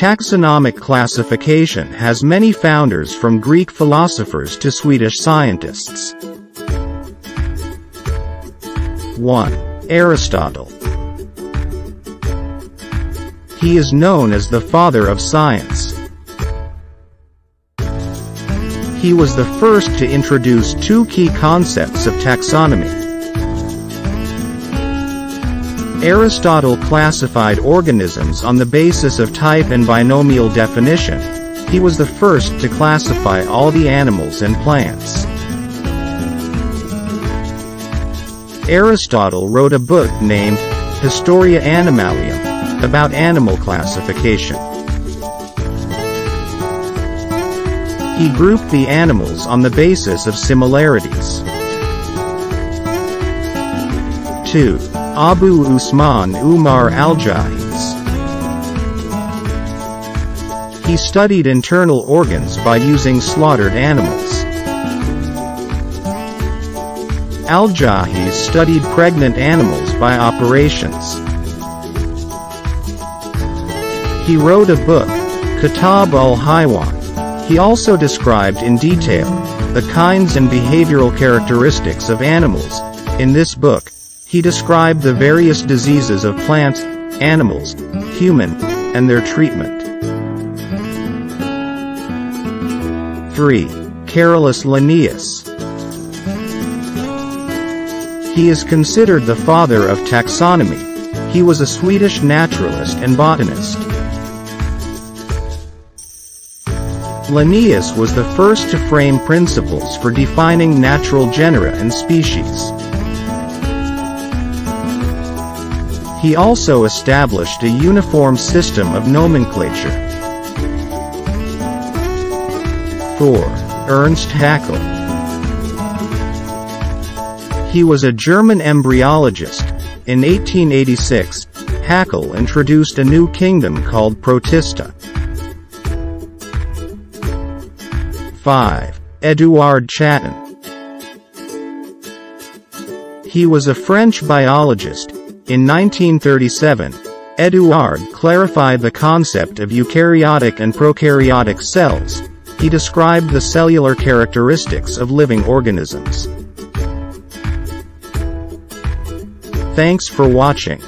taxonomic classification has many founders from Greek philosophers to Swedish scientists. 1. Aristotle. He is known as the father of science. He was the first to introduce two key concepts of taxonomy. Aristotle classified organisms on the basis of type and binomial definition. He was the first to classify all the animals and plants. Aristotle wrote a book named Historia Animalium about animal classification. He grouped the animals on the basis of similarities. 2. Abu Usman Umar al-Jahiz. He studied internal organs by using slaughtered animals. Al-Jahiz studied pregnant animals by operations. He wrote a book, Kitab al-Haywan. He also described in detail the kinds and behavioral characteristics of animals. In this book, he described the various diseases of plants, animals, human, and their treatment. 3. Carolus Linnaeus He is considered the father of taxonomy. He was a Swedish naturalist and botanist. Linnaeus was the first to frame principles for defining natural genera and species. He also established a uniform system of nomenclature. 4. Ernst Haeckel He was a German embryologist. In 1886, Haeckel introduced a new kingdom called Protista. 5. Edouard Chatton He was a French biologist, in 1937, Eduard clarified the concept of eukaryotic and prokaryotic cells. He described the cellular characteristics of living organisms. Thanks for watching.